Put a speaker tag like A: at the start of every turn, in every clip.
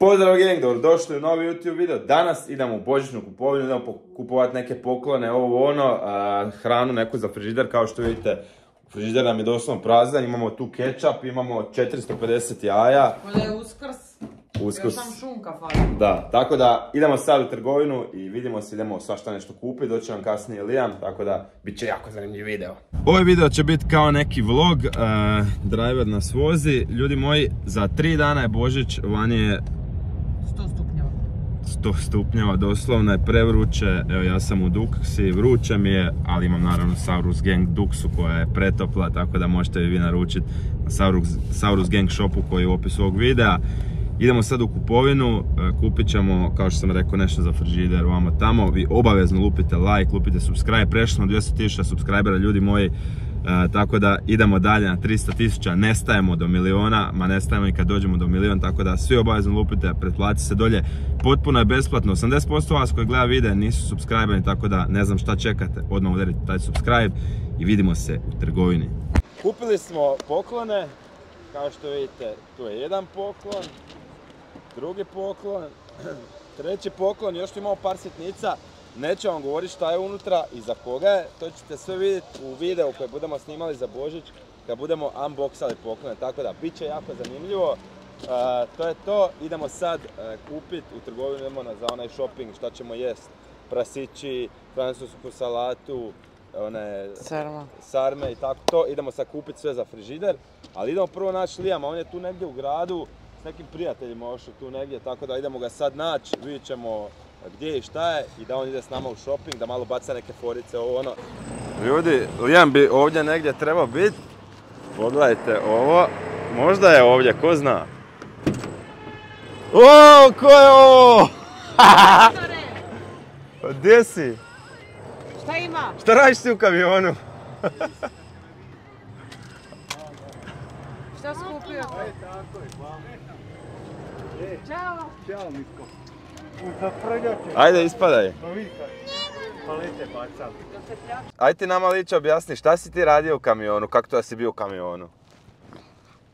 A: Pozdrav gang, dobrodošli u novi YouTube video. Danas idemo u božićnu kupovinu, idemo kupovati neke poklone, ovo ono, hranu neku za frižider, kao što vidite. Frižider nam je doslovno prazan, imamo tu ketchup, imamo 450 jaja.
B: Ovo je uskrs.
A: Uskrs.
B: Još sam šunka
A: Da, tako da idemo sad u trgovinu i vidimo se, idemo svašta nešto kupiti, doći nam kasnije Liam, tako da bit će jako zanimljiv video. Ovaj video će biti kao neki vlog, driver nas vozi. Ljudi moji, za tri dana je Božić, van je 100 stupnjeva, doslovno je prevruće, evo ja sam u Duxi, vruće mi je, ali imam naravno Saurus Gang Duxu koja je pretopla, tako da možete vi naručiti na Saurus, Gang shopu koji je u opisu ovog videa. Idemo sad u kupovinu, e, kupit ćemo, kao što sam rekao, nešto za frižider, ovamo tamo. Vi obavezno lupite like, lupite subscribe, prešli smo 200.000 subscribera, ljudi moji. E, tako da idemo dalje na 300 tisuća, nestajemo do miliona, ma nestajemo i kad dođemo do milion, tako da svi obavezno lupite, pretplati se dolje, potpuno je besplatno, 80% vas koji gleda videa nisu subscribeni, tako da ne znam šta čekate, odmah udarite taj subscribe i vidimo se u trgovini. Kupili smo poklone, kao što vidite, tu je jedan poklon, drugi poklon, treći poklon, još imamo par sitnica, Neću vam govoriti šta je unutra i za koga je, to ćete sve vidjeti u videu koje budemo snimali za Božić, kad budemo unboxali poklone, tako da bit će jako zanimljivo. E, to je to, idemo sad uh, kupit u trgovinu, idemo za onaj shopping, šta ćemo jest, prasići, francusku salatu, one sarme i tako to, idemo sad kupit sve za frižider, ali idemo prvo naći Lijama, on je tu negdje u gradu, s nekim prijateljima ošao tu negdje, tako da idemo ga sad naći, vidjet ćemo gdje i šta je i da on ide s nama u shopping, da malo baca neke forice, ovo ono. Ljudi, Lijan bi ovdje negdje trebao biti. Pogledajte ovo. Možda je ovdje, ko zna? O, ko je ovo? Gdje si?
B: Šta ima?
A: Šta radiš ti u kamionu?
B: Šta skupio? Ćao.
C: Ćao, Mitko.
A: Ajde, ispadaj. Ajde ti nama liče objasni, šta si ti radio u kamionu, kako to da si bio u kamionu?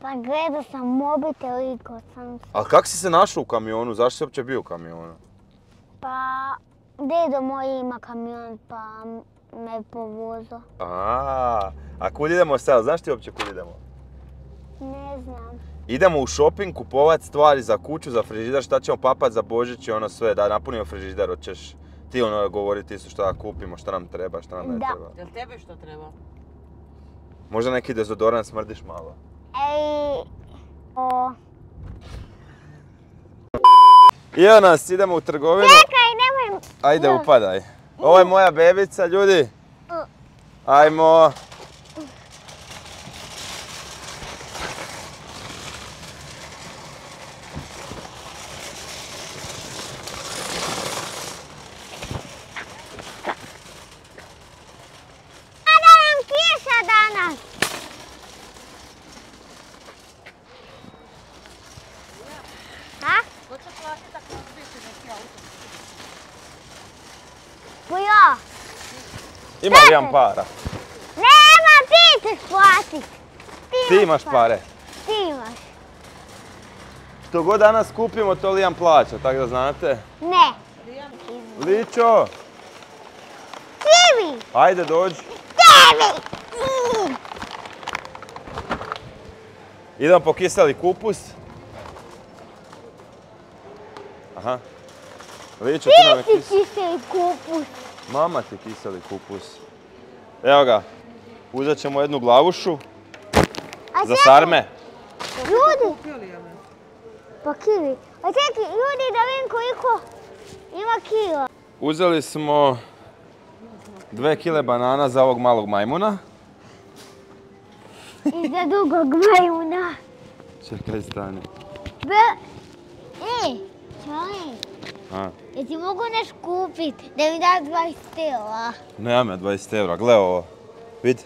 D: Pa gledao sam mobitel i sam se.
A: A kako si se našao u kamionu, zašto si uopće bio u kamionu?
D: Pa, dedo moj ima kamion pa me povozo.
A: A, a kud idemo sad, znaš ti uopće kud idemo?
D: Ne znam.
A: Idemo u shopping kupovat stvari za kuću, za frižider, šta ćemo papat za Božić i ono sve, da napunimo frižider, hoćeš ti ono govoriti isto šta kupimo, šta nam treba, šta nam ne
B: da.
A: treba.
B: Jel tebi što treba?
A: Možda neki dezodorant smrdiš malo.
D: Ej, o...
A: I evo nas, idemo u trgovinu.
D: Čekaj, nemoj...
A: Ajde, upadaj. Ovo je moja bebica, ljudi. Ajmo. Ima li jedan para?
D: Nema, ti ćeš platit.
A: Ti, imaš pare?
D: Ti imaš.
A: Što god danas kupimo, to Lijan plaća, tako da znate?
D: Ne.
A: Ličo!
D: Kiwi!
A: Ajde, dođi.
D: Kiwi!
A: Idemo po kiseli kupus. Aha. Ličo, ti nam je
D: kiseli kupus.
A: Mama ti kiseli kupus. Evo ga, uzet ćemo jednu glavušu. za sarme.
D: Ljudi! Pa kiwi. A čekaj, ljudi da vidim koliko ima kila.
A: Uzeli smo dve kile banana za ovog malog majmuna.
D: I za dugog majmuna.
A: Čekaj, stani.
D: Be... E, čaj. Jel ti mogu neš kupit da mi da 20 eura?
A: Nemam ja 20 eura, gle ovo. Vid.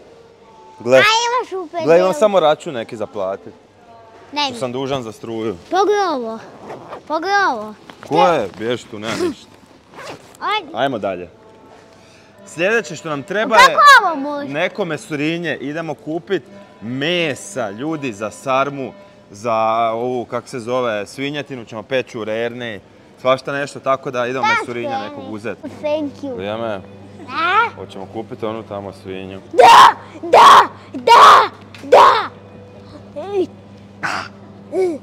A: Gle.
D: A imaš u
A: Gle, imam samo račun neki za platit.
D: Ne
A: sam dužan za struju.
D: Pogledaj ovo. Pogledaj ovo.
A: Ko je? Bješ tu, nema ništa. Ajmo dalje. Sljedeće što nam treba je neko mesurinje. Idemo kupit mesa, ljudi, za sarmu. za ovu, kak se zove, svinjetinu ćemo peći u rerni. Svašta nešto, tako da idemo mesurinja nekog uzeti.
D: Thank you.
A: Vrijeme,
D: A?
A: hoćemo kupiti onu tamo svinju.
D: Da, da, da, da.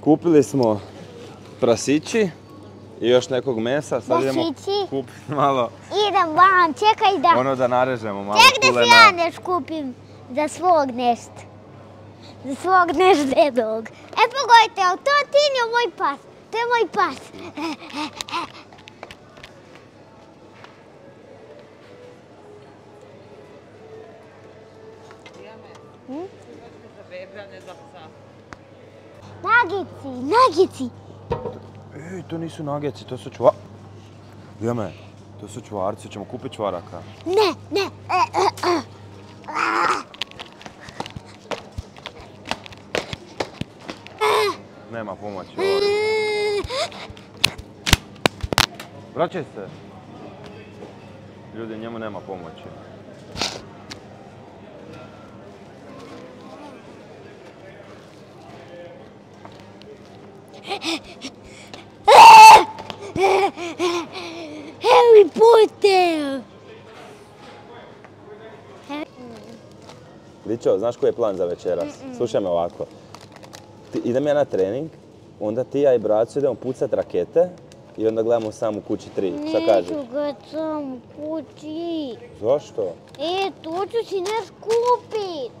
A: Kupili smo prasići i još nekog mesa, sad idemo kupiti malo
D: Idem van, čekaj da.
A: ono da narežemo malo
D: Ček da si ja nešto kupim za svog nešt. Za svog neždedog. E pogledajte, ali to ti je moj pas. To je moj pas. Hm? Nagici, nagici.
A: Ej, to nisu nageci, to su čva... Vrijeme, to su čvarci, ćemo kupiti čvaraka.
D: Ne, ne. E, e, e.
A: Nema pomoći ovdje. Vraćaj se. Ljudi, njemu nema pomoći.
D: Harry Potter.
A: Ličo, znaš koji je plan za večeras? Slušaj me ovako. Idem ja na trening, onda ti ja i braco idemo pucat rakete i onda gledamo sam u kući tri. Šta kažeš?
D: Neću ga sam u kući.
A: Zašto?
D: E, tu ću si nešto kupit.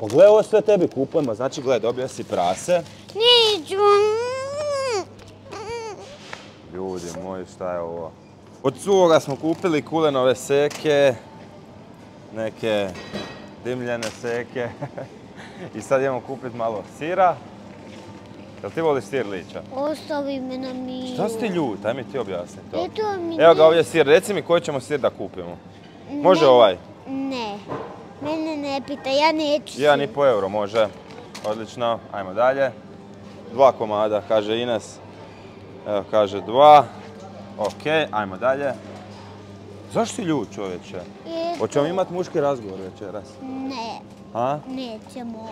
A: Pa gle, ovo sve tebi kupujemo. Znači, gle, dobio si prase.
D: Neću.
A: Ljudi moji, šta je ovo? Od suvoga smo kupili kulenove seke, neke dimljene seke i sad idemo kupiti malo sira. Jel ti voliš sir liča?
D: Ostavi me na miru.
A: Šta si ti ljut? Aj mi ti objasni to.
D: Eto mi
A: Evo ga ovdje je sir, reci mi koji ćemo sir da kupimo. Može
D: Ne.
A: ovaj?
D: Ne. Mene ne pita, ja neću.
A: Jedan i
D: si.
A: po euro, može. Odlično, ajmo dalje. Dva komada, kaže Ines. Evo, kaže dva. Ok, ajmo dalje. Zašto si ljut čovječe? Hoćemo imati muški razgovor večeras?
D: Ne,
A: A?
D: nećemo.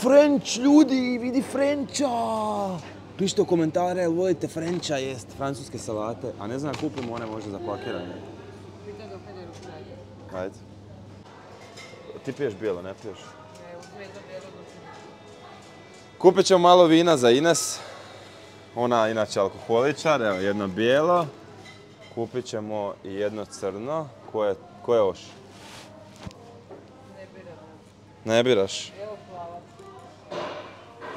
A: French, ljudi, vidi Frencha! Pišite u komentare, volite Frencha jest, francuske salate, a ne znam, kupimo one možda za pakiranje.
B: Pitaj ga kad je ručanje.
A: Ajde. Ti piješ bijelo, ne piješ?
B: Ne, uzme jedno bijelo
A: Kupit ćemo malo vina za Ines. Ona je inače alkoholičar, evo jedno bijelo. Kupit ćemo i jedno crno. Koje, koje još?
B: ne bira.
A: Ne biraš?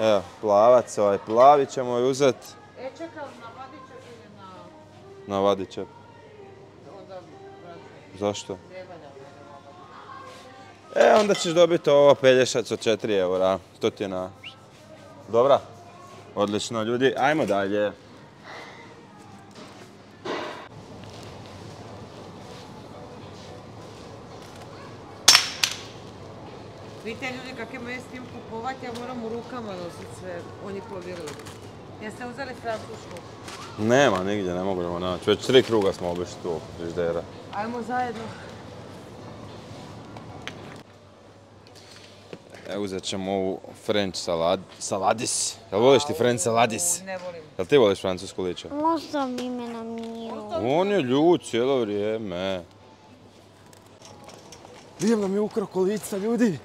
B: Evo plavac.
A: Ovaj plavi ćemo ju uzet
B: E, čekaj, na vadičak ili na...
A: na vadiće.
B: Onda,
A: Zašto?
B: malo.
A: E, onda ćeš dobiti ovo pelješac od 4 eura. To ti je na... Dobra? Odlično, ljudi. Ajmo dalje.
B: Vidite ljudi kak imaju s njim kupovati, ja moram u rukama nositi sve, oni povjerili. Jeste uzeli francusku?
A: Nema, nigdje ne mogu naći. Već tri kruga smo obišli tu oko frižidera.
B: Ajmo zajedno.
A: E, uzet ćemo ovu French salad, saladis. Jel voliš ti French saladis?
B: Ne volim.
A: Jel ti voliš francusku liča?
D: Ostavi me na miru.
A: On je ljud cijelo vrijeme. Vidim da mi je ukro kolica, ljudi.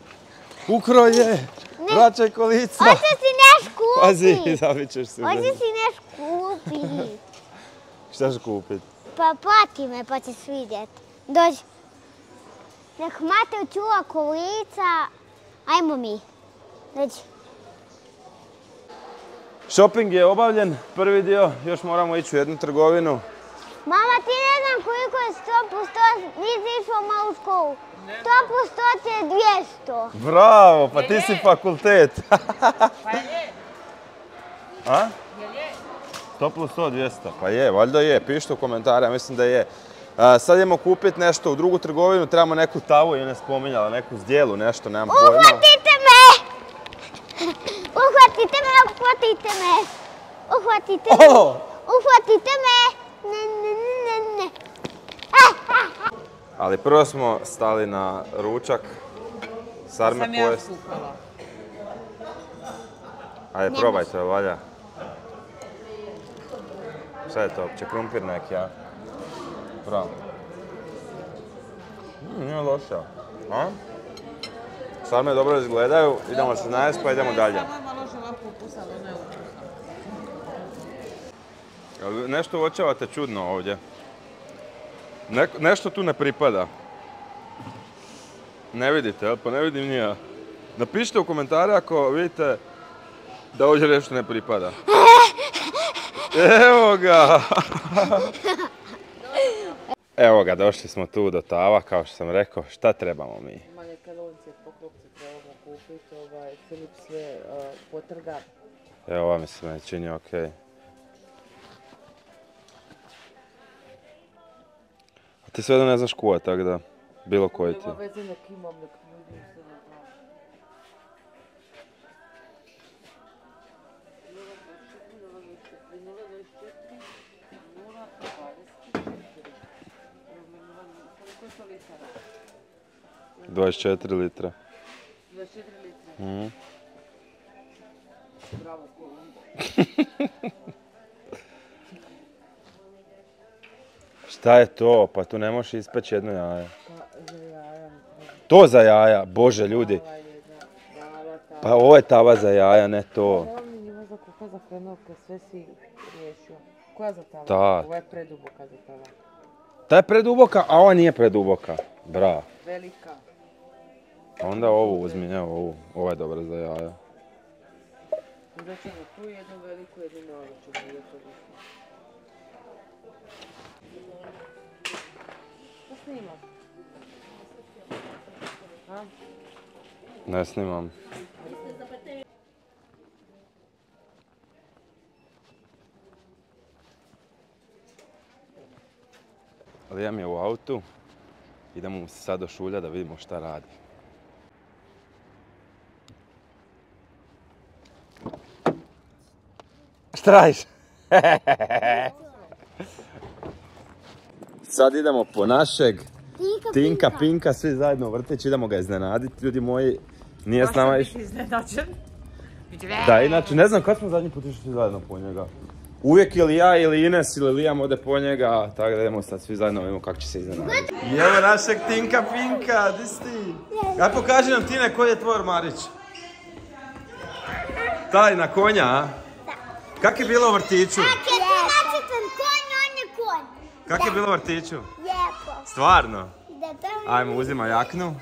A: Ukro je! Vraćaj kolica!
D: Hoće si neš kupit.
A: Pazi, zabit ćeš se.
D: Hoće si neš kupit.
A: Šta ćeš kupit?
D: Pa plati me pa ćeš vidjet. Dođi. Nek Mateo čuva kolica. Ajmo mi. Dođi.
A: Shopping je obavljen, prvi dio, još moramo ići u jednu trgovinu.
D: Mama, ti znam koliko je 100 plus 100, nisi išao malo u školu. 100 plus 100 je 200.
A: Bravo, pa ti si fakultet.
B: Pa je,
A: A?
B: je?
A: 100 plus 100, 200. Pa je, valjda je, pišite u komentare, ja mislim da je. A, sad idemo kupiti nešto u drugu trgovinu, trebamo neku tavu, je ne spominjala, neku zdjelu, nešto, nemam pojma.
D: Uhvatite me! Uhvatite me, uhvatite me! Uhvatite me! Uhvatite me! Ne, ne, ne.
A: Ali prvo smo stali na ručak. Sarme
B: Sam ja
A: pojest. Ajde, probajte, valja. Šta je to uopće? Krumpir neki, ja? Bravo. Mm, nije loše. A? Sarme dobro izgledaju, idemo se najest pa idemo dalje. Nešto uočavate čudno ovdje. Nešto tu ne pripada. Ne vidite, jel? Pa ne vidim ni ja. Napišite u komentare ako vidite da ovdje nešto ne pripada. Evo ga! Evo ga, došli smo tu do tava, kao što sam rekao, šta trebamo mi?
B: Manje kaloncije poklopce trebamo kupiti, ovaj, Filip sve uh, potrga.
A: Evo, ova mi se meni čini okej. Ti sve da ne znaš kuva, tako da, bilo koji ti.
B: Nema veze nek imam, nek ljudi se ne znam. Koliko je to litara?
A: 24 litra.
B: 24 litre.
A: Mhm.
B: Bravo, Kolumbo.
A: Šta je to? Pa tu ne možeš ispeći jedno jaje.
B: Pa.
A: To za jaja, bože ljudi. Pa ovo je tava za jaja, ne to.
B: Hrenovke, sve si riješio. Koja za tava?
A: Ta.
B: Ova je preduboka za tava.
A: Ta je preduboka, a ova nije preduboka. Bra.
B: Velika.
A: Onda ovu uzmi, evo ovu. Ova je dobra za jaja.
B: Uzet ćemo tu jednu veliku, jednu malu ćemo snimam? A?
A: Ne snimam. Liam je u autu. Idemo mu se sad do šulja da vidimo šta radi. Šta radiš? Sad idemo po našeg
D: Tinka,
A: Tinka, Pinka, svi zajedno u vrtić, idemo ga iznenaditi, ljudi moji. Nije s nama iš... Da, inače, ne znam kad smo zadnji put išli zajedno po njega. Uvijek ili ja, ili Ines, ili Lijam ode po njega, tako da idemo sad svi zajedno vidimo kako će se iznenaditi. I evo našeg Tinka Pinka, di si ti? Aj pokaži nam Tine koji je tvoj ormarić. Taj na konja, a? Kak je bilo u vrtiću?
D: Kak je ti načitan konj, on je konj.
A: Kak je bilo u vrtiću?
D: Lijepo.
A: Stvarno?
D: Da to
A: Ajmo, uzima jaknu.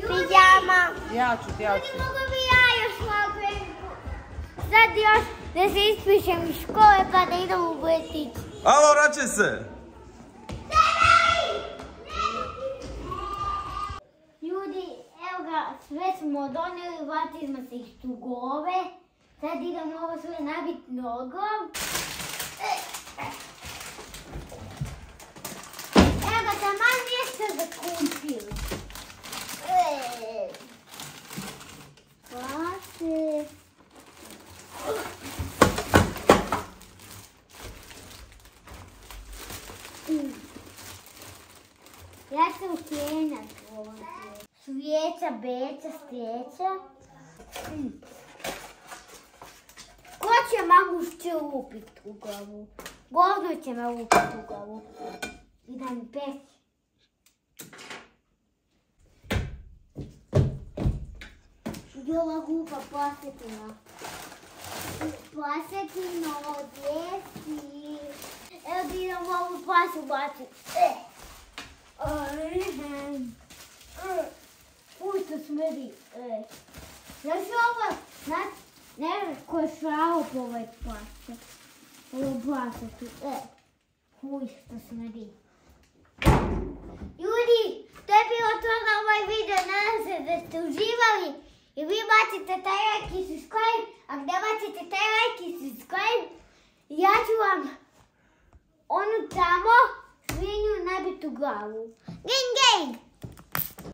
D: Pijama.
B: Ja ću, ja ću.
D: Mogu bi ja još priliku. Sad još da se ispišem iz škole pa da idem u vrtić.
A: Alo, vraćaj se!
D: Ljudi, evo ga, sve smo donijeli, vratili smo se iz tugove. Sad idemo ovo sve nabit nogom. Evo ga, taman za kumpir. Pa se... Ja sam Kenja Svijeća, beća, stjeća. Ko će mamu će lupit u glavu? Govno će me lupit u glavu. I da mi peć. Ova glupa pasjetina. Pasjetina odjesi. Evo ti idem ovu pasu bacit. Uj, to smrdi. E. Znaš ovo, znaš, ne, ko je šao po ovoj paše. Ovo blasa tu, e. Uj, što smrdi. Ljudi, to je bilo to na ovaj video, nadam se da ste uživali. I vi bacite taj like i subscribe, a gdje bacite taj like i subscribe, ja ću vam onu tamo svinju nabiti u glavu. Gang, gang!